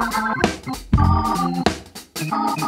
Oh, my God.